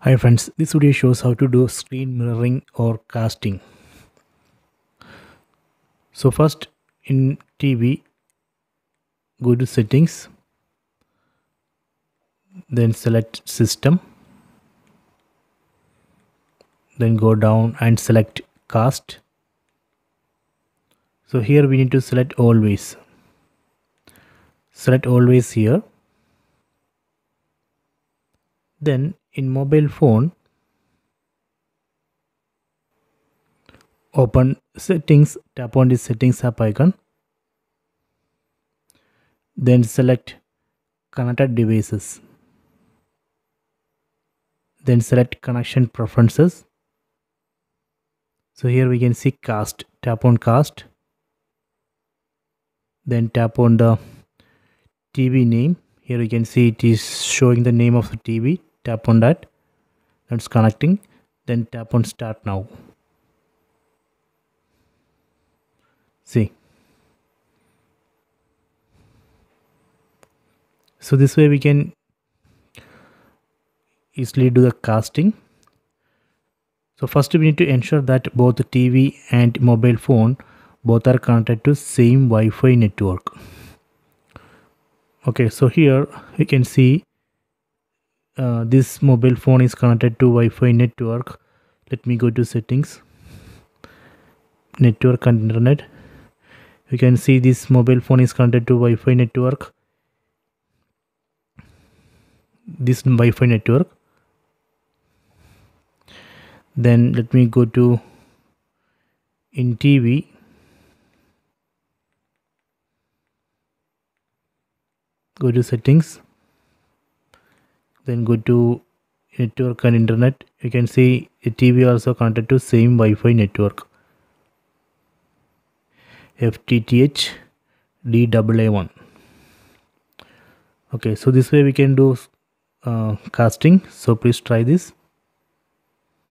Hi friends, this video shows how to do screen mirroring or casting. So first in TV, go to settings, then select system, then go down and select cast. So here we need to select always. Select always here. Then in mobile phone open settings tap on the settings app icon then select connected devices. Then select connection preferences. So here we can see cast tap on cast then tap on the tv name. Here you can see it is showing the name of the tv tap on that. That's connecting. Then tap on start now. See? So this way we can easily do the casting. So first we need to ensure that both TV and mobile phone both are connected to same Wi-Fi network. Okay so here you can see uh, this mobile phone is connected to Wi-Fi network. Let me go to settings. Network and internet. You can see this mobile phone is connected to Wi-Fi network. This Wi-Fi network. Then let me go to in TV go to settings then go to network and internet. You can see a TV also connected to same Wi-Fi network. FTTH DAA1 okay so this way we can do uh, casting. So please try this